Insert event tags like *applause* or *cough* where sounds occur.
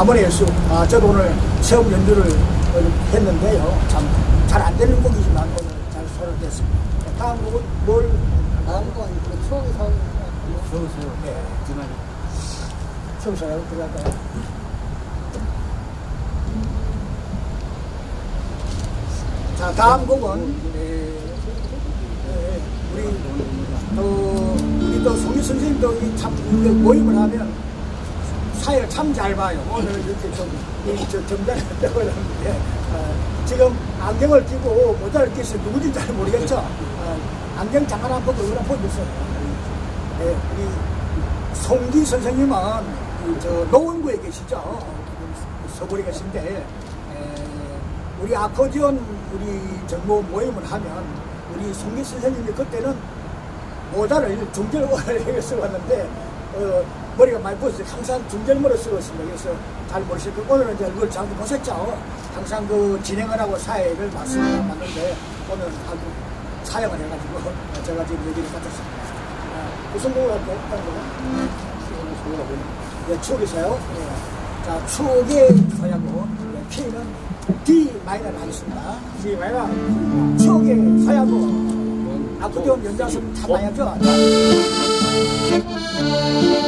남원에서 아, 저도 오늘 처음 연주를 했는데요. 참 잘 안 되는 곡이지만 오늘 잘 소화됐습니다. 다음 곡은 뭘? 다음 건그 추억의 사연. 세우세요. 네. 그만. 청소요 들어갈까요? 자 다음 곡은 에, 에, 우리 또 우리 또 송희 선생님도 이렇게 모임을 하면 사회를 참 잘 봐요. 오늘 이렇게 좀이저 점잖게 떠올랐는데 어, 지금 안경을 끼고 모자를 끼서 누구인지 잘 모르겠죠. 어, 안경 잠깐 한번 얼굴 한번 보세요. 네, 우리 송기 선생님은 그저 노원구에 계시죠. 서울에 계신데 에, 우리 아코디언 우리 정모 모임을 하면 우리 송기 선생님이 그때는 모자를 중절모를 쓰고 *laughs* 왔는데 어, 머리가 많이 부었어요. 항상 중절모를 쓰고 있습니다. 그래서 잘 모르실 거고 오늘은 이제 그걸 잘 보셨죠. 항상 그 진행을 하고 사회를 맞습니다. 맞는데 오늘 아주 사용을 해가지고 *laughs* 제가 지금 얘기를 갖췄습니다. 아, 무슨 곡을 할까요? 어떤 곡은? 네, 추억이세요. 네. 자, 추억의 서야고 네, 키는 D 마이너를 하겠습니다. D 마이너. 추억의 서야고. 아코디언 연주하시면 다 많이 하죠? 네, 좋